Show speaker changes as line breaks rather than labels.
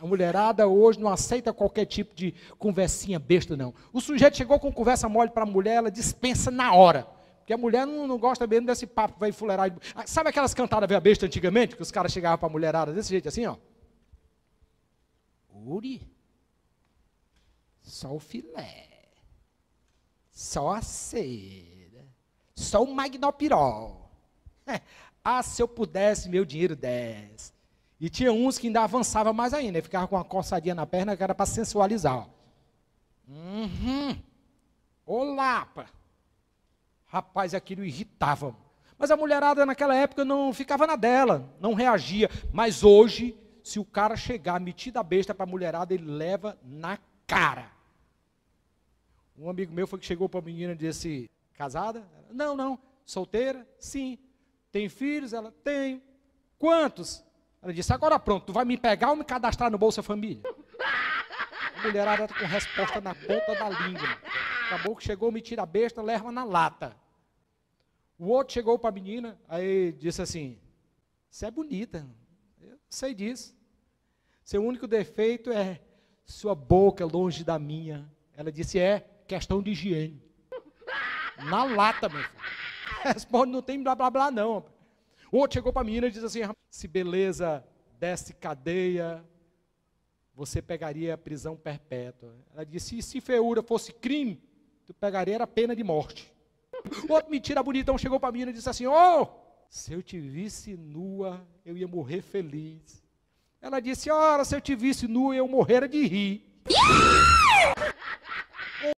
A mulherada hoje não aceita qualquer tipo de conversinha besta, não. O sujeito chegou com conversa mole para a mulher, ela dispensa na hora. Porque a mulher não, não gosta mesmo desse papo, vai fuleirar. Ah, sabe aquelas cantadas veia besta antigamente, que os caras chegavam para a mulherada desse jeito assim, ó? Uri, só o filé, só a seda, só o magnopirol. ah, se eu pudesse, meu dinheiro desse. E tinha uns que ainda avançava mais ainda, ficava com uma coçadinha na perna que era para sensualizar. Uhum. Olá, pá. Rapaz, aquilo irritava. Mas a mulherada naquela época não ficava na dela, não reagia. Mas hoje, se o cara chegar metido a besta para a mulherada, ele leva na cara. Um amigo meu foi que chegou para a menina e disse: Casada? Não, não. Solteira? Sim. Tem filhos? Ela tem. Quantos? Ela disse: Agora pronto, tu vai me pegar ou me cadastrar no Bolsa Família? A mulherada com resposta na ponta da língua. Acabou que chegou, me tira a besta, leva na lata. O outro chegou para a menina, aí disse assim: Você é bonita, eu sei disso. Seu único defeito é sua boca longe da minha. Ela disse: É questão de higiene. Na lata, meu filho. Responde: Não tem blá blá blá, não. O outro chegou para a menina e disse assim: se beleza desse cadeia, você pegaria prisão perpétua. Ela disse: e se feura fosse crime, tu pegaria era pena de morte. O outro mentira bonitão chegou para a menina e disse assim: oh, se eu te visse nua, eu ia morrer feliz. Ela disse: ora, se eu te visse nua, eu morrera de rir.